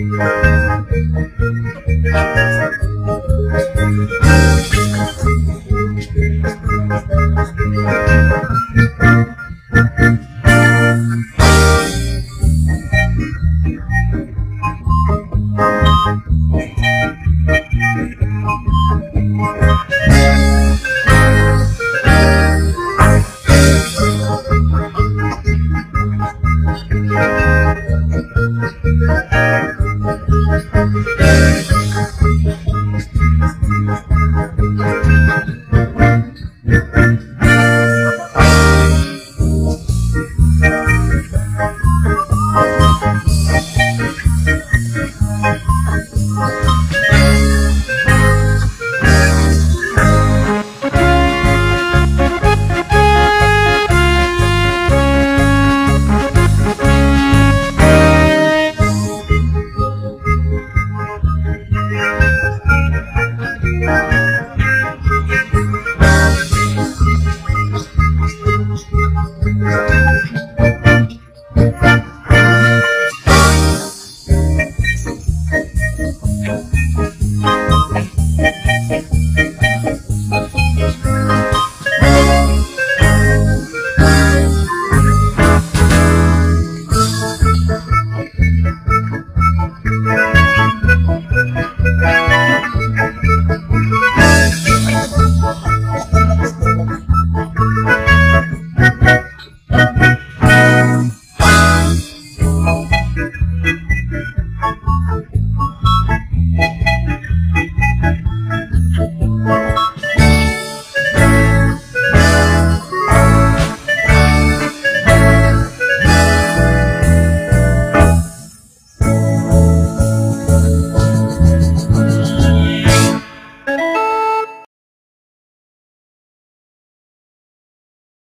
Thank you. Música